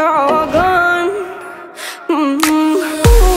you're all gone.